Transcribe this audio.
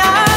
I